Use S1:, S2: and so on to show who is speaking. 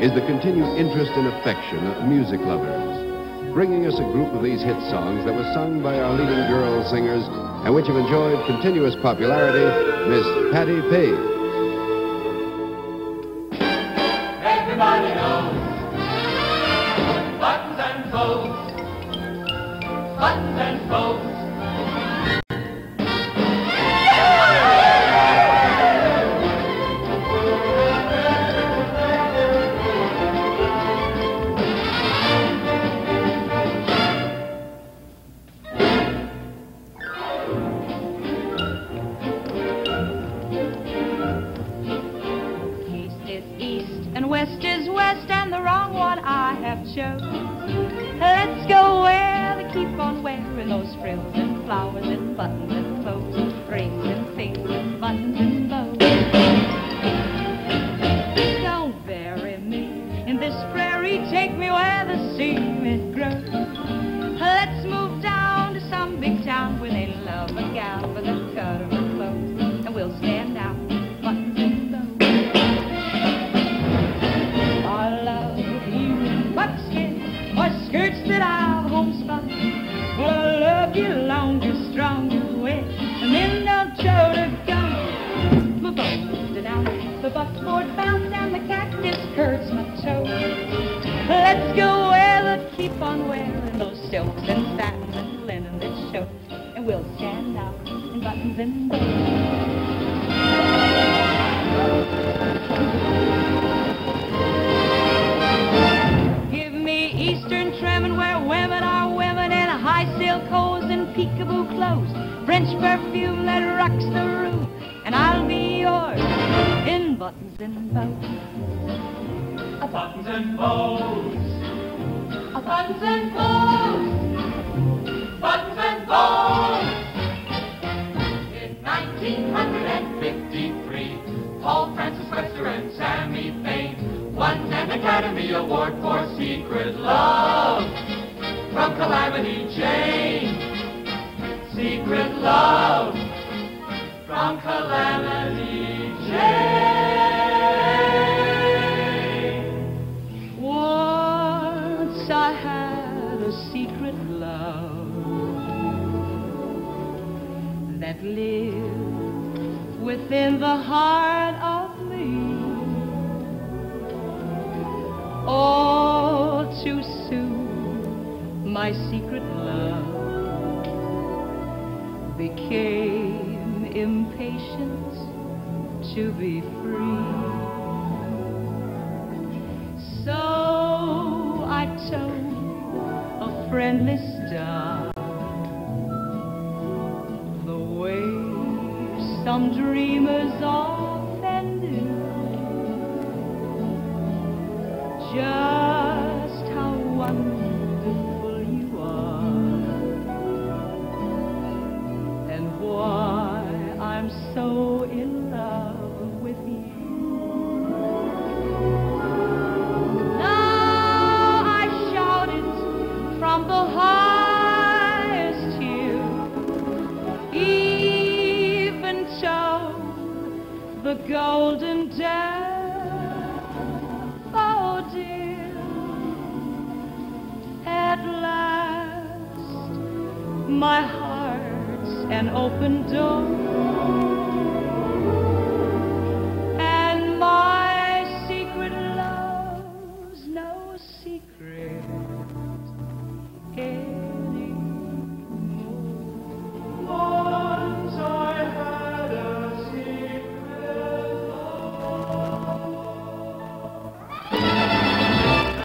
S1: is the continued interest and affection of music lovers, bringing us a group of these hit songs that were sung by our leading girl singers and which have enjoyed continuous popularity, Miss Patti Page.
S2: Chose. Let's go where they keep on wearing those frills and flowers and buttons and bows, and rings and things and buttons and bows. Bounce and the cactus hurts my toe. Let's go they keep on wearing those silks and satins and linen that show, and we'll stand out in buttons and bows. Peekaboo clothes. French perfume that rocks the room, and I'll be yours in buttons and bows.
S3: A buttons and bows, A
S2: Buttons and bows.
S3: buttons and bows. In 1953, Paul Francis Webster and Sammy Fain won an Academy Award for Secret Love from Calamity Jane. Secret Love from Calamity Jane.
S2: Once I had a secret love that lived within the heart of me. All too soon, my secret love became impatient to be free. So I told a friendly star the way some dreamers often do. Just how wonderful the golden daffodil oh, at last my heart's an open door.